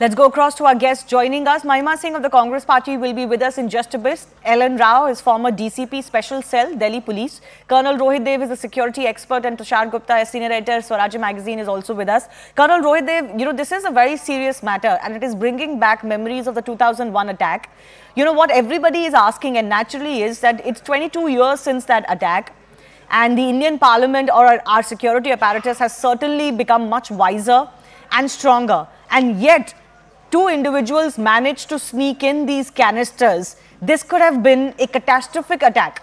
Let's go across to our guest joining us. Mahima Singh of the Congress Party will be with us in just a bit. LN Rao is former DCP Special Cell, Delhi Police. Colonel Rohit Dev is a security expert and Tushar Gupta, a senior editor, Swarajya Magazine is also with us. Colonel Rohit Dev, you know, this is a very serious matter and it is bringing back memories of the 2001 attack. You know, what everybody is asking and naturally is that it's 22 years since that attack and the Indian Parliament or our security apparatus has certainly become much wiser and stronger. And yet, two individuals managed to sneak in these canisters. This could have been a catastrophic attack.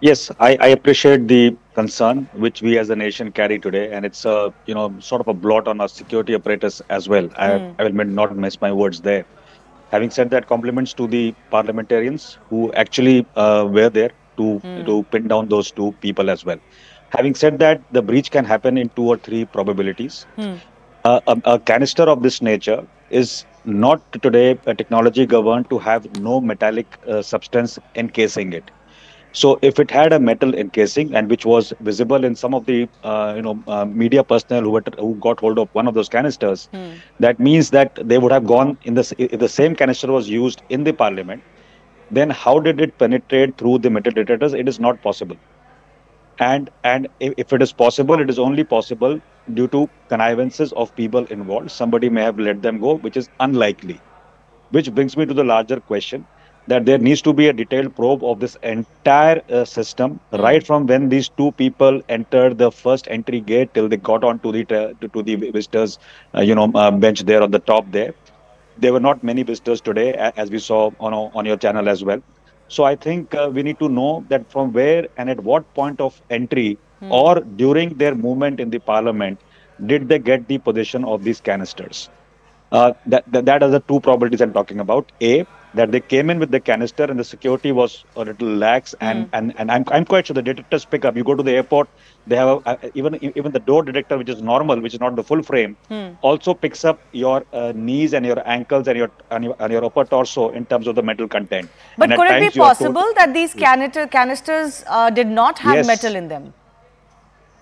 Yes, I, I, appreciate the concern which we as a nation carry today, and it's a you know sort of a blot on our security apparatus as well. I, mm. I will not miss my words there. Having said that, compliments to the parliamentarians who actually uh, were there to mm. to pin down those two people as well. Having said that, the breach can happen in two or three probabilities. Mm a, a, canister of this nature is not today a technology governed to have no metallic uh, substance encasing it. So if it had a metal encasing and which was visible in some of the uh, you know uh, media personnel who, were, who got hold of one of those canisters, hmm. that means that they would have gone in the if the same canister was used in the parliament. Then how did it penetrate through the metal detectors? It is not possible and and if it is possible it is only possible due to connivances of people involved. Somebody may have let them go which is unlikely. Which brings me to the larger question that there needs to be a detailed probe of this entire uh, system right from when these two people entered the first entry gate till they got onto the to, to the visitors uh, you know uh, bench there on the top there. There were not many visitors today as we saw on on your channel as well so I think uh, we need to know that from where and at what point of entry hmm. or during their movement in the parliament did they get the possession of these canisters. Uh, that, that, that are the two probabilities I'm talking about. A, that they came in with the canister and the security was a little lax and mm. and, and I'm, I'm quite sure the detectors pick up you go to the airport they have a, a, even even the door detector which is normal which is not the full frame mm. also picks up your uh, knees and your ankles and your, and your and your upper torso in terms of the metal content but and could it be possible that these canister, canisters uh, did not have yes. metal in them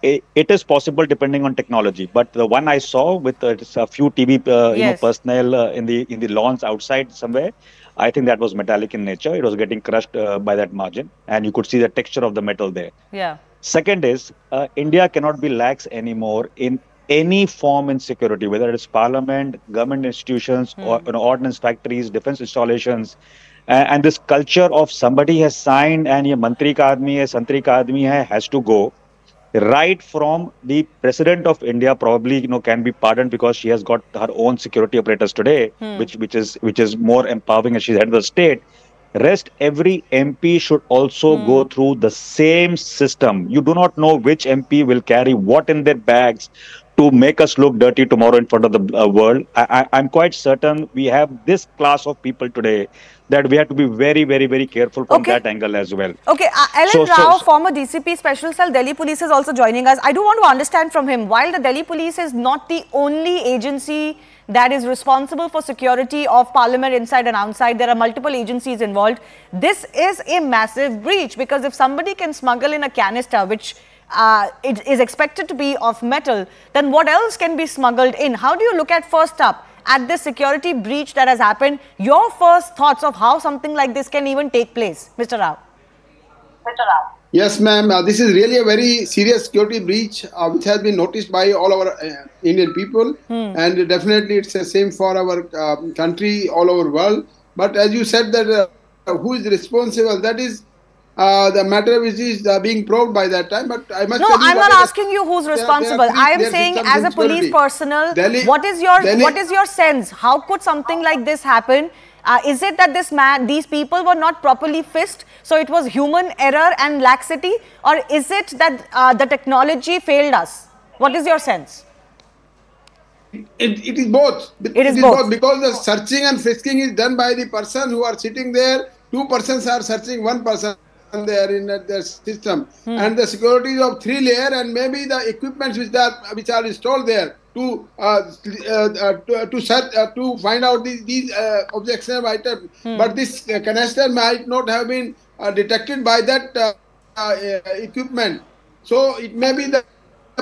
it is possible depending on technology but the one i saw with uh, a few tv uh, yes. you know personnel uh, in the in the lawns outside somewhere I think that was metallic in nature. It was getting crushed uh, by that margin, and you could see the texture of the metal there. Yeah. Second is uh, India cannot be lax anymore in any form in security, whether it's parliament, government institutions, mm. or you know, ordnance factories, defense installations. And, and this culture of somebody has signed and a mantri ka aadmi hai, santri ka aadmi hai, has to go right from the president of India probably you know can be pardoned because she has got her own security apparatus today, hmm. which which is which is more empowering as she's head of the state. Rest every MP should also hmm. go through the same system. You do not know which MP will carry what in their bags to make us look dirty tomorrow in front of the uh, world. I, I'm quite certain we have this class of people today that we have to be very, very, very careful from okay. that angle as well. Okay, uh, LN so, Rao, so, former DCP Special Cell, Delhi Police is also joining us. I do want to understand from him, while the Delhi Police is not the only agency that is responsible for security of parliament inside and outside. There are multiple agencies involved. This is a massive breach because if somebody can smuggle in a canister, which uh, it is expected to be of metal, then what else can be smuggled in? How do you look at first up? at this security breach that has happened, your first thoughts of how something like this can even take place, Mr. Rao? Mr. Rao. Yes, ma'am. Uh, this is really a very serious security breach uh, which has been noticed by all our uh, Indian people. Hmm. And definitely it's the same for our uh, country all over the world. But as you said that uh, who is responsible, that is uh, the matter which is uh, being probed by that time. But I must no, I'm not asking you who's responsible. There, there I am saying as a police personnel, Delhi, what is your Delhi, what is your sense? How could something like this happen? Uh, is it that this man, these people were not properly fist, so it was human error and laxity, or is it that uh, the technology failed us? What is your sense? It, it is both. It, it is, both. both because the searching and frisking is done by the person who are sitting there. Two persons are searching one person there in the system hmm. and the security of three layer and maybe the equipments which are which are installed there to uh, uh, uh, to, to, search, uh, to find out these, these uh, objectionable items hmm. but this canister might not have been uh, detected by that equipment so it may be the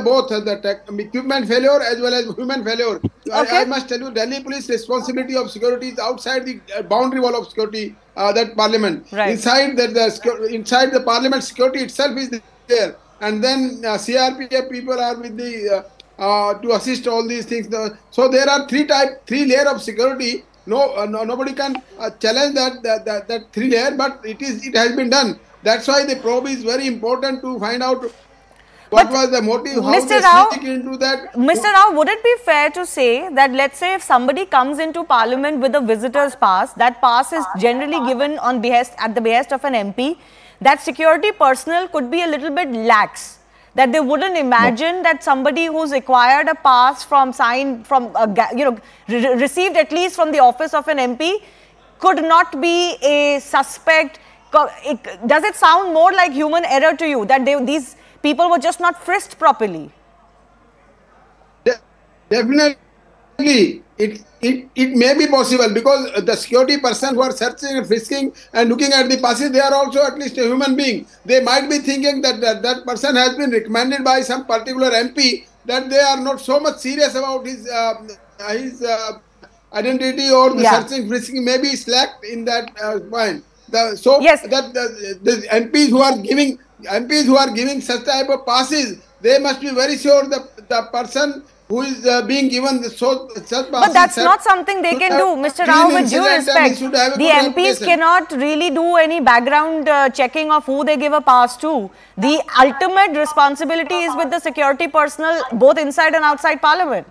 both the tech, equipment failure as well as human failure Okay. I, I must tell you, Delhi police responsibility of security is outside the uh, boundary wall of security. Uh, that parliament, Right. inside that the inside the parliament, security itself is there, and then uh, CRPF people are with the uh, uh, to assist all these things. The- so there are three type, three layer of security. No, uh, no nobody can uh, challenge that, that that that three layer, but it is it has been done. That's why the probe is very important to find out what But, was the motive, how Mr. Rao- into that. Mr. Rao, would it be fair to say that let's say if somebody comes into parliament with a visitor's pass, that pass is generally given on behest at the behest of an MP, that security personnel could be a little bit lax. That they wouldn't imagine that somebody who's acquired a pass from signed from a, you know re- received at least from the office of an MP could not be a suspect. It- Does it sound more like human error to you that they, these people were just not frisked properly? De- Definitely, it, it it may be possible because the security person who are searching and frisking and looking at the passes, they are also at least a human being. They might be thinking that that, that person has been recommended by some particular MP that they are not so much serious about his uh, his uh, identity or the Yeah. searching frisking may be slacked in that uh, point. The, so Yes. that the, the MPs who are giving MPs who are giving such type of passes, they must be very sure the the person who is uh, being given the so such passes. But that's not something they can do, Mr. Rao, with due incident and he respect. should have a The MPs cannot really do any background uh, checking of who they give a pass to. The ultimate responsibility is with the security personnel, both inside and outside parliament.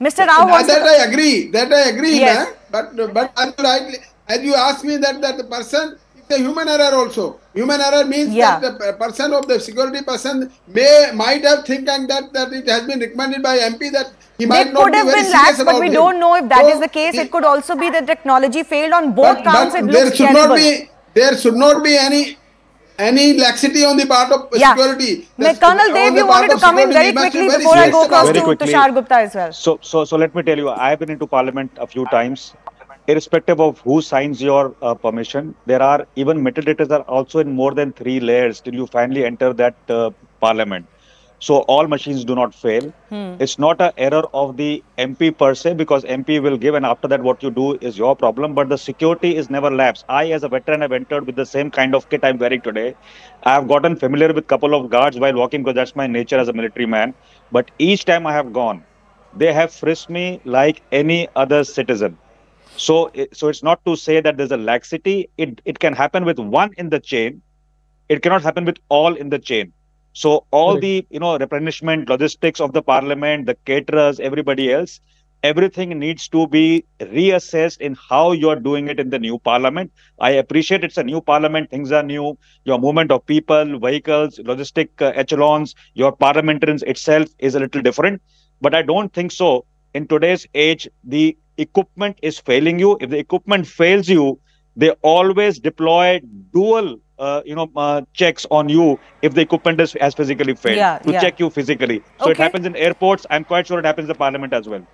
Mr. Rao That, that to, I agree. That I agree, Yes. But but as you rightly, as you asked me that that the person it's a human error also. Human error means Yeah. that the person of the security person may might have thinking that that it has been recommended by MP that he they might not could be have very been lax, but we him. don't know if that is So, the case. It could also be that technology failed on both but, counts. but there should terrible. not be there should not be any any laxity on the part of yeah. security. May- The- Colonel on Dev, you wanted to come in very we must be quickly very before I go across to quickly. Tushar Gupta as well. So, so, so let me tell you, I have been into parliament a few times. Irrespective of who signs your uh, permission, there are even metal detectors are also in more than three layers till you finally enter that uh, parliament. So all machines do not fail. Hmm. It's not an error of the MP per se because MP will give, and after that, what you do is your problem. But the security is never lapsed. I, as a veteran, have entered with the same kind of kit I'm wearing today. I have gotten familiar with couple of guards while walking because that's my nature as a military man. But each time I have gone, they have frisked me like any other citizen. So, so it's not to say that there's a laxity. It it can happen with one in the chain. It cannot happen with all in the chain. So all Correct. the you know replenishment, logistics of the parliament, the caterers, everybody else, everything needs to be reassessed in how you're doing it in the new parliament. I appreciate it's a new parliament, things are new. Your movement of people, vehicles, logistic uh, echelons, your parliamentarians itself is a little different. But I don't think so. In today's age, the equipment is failing you. If the equipment fails you, they always deploy dual uh, you know uh, checks on you if the equipment is has physically failed. Yeah, to yeah. check you physically. So it happens in airports. I'm quite sure it happens in the parliament as well